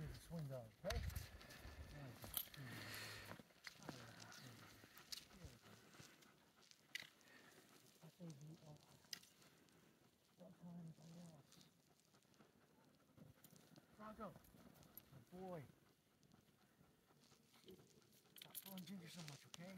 Here's the swing dog, okay? Franco, my boy. Stop pulling Ginger so much, okay?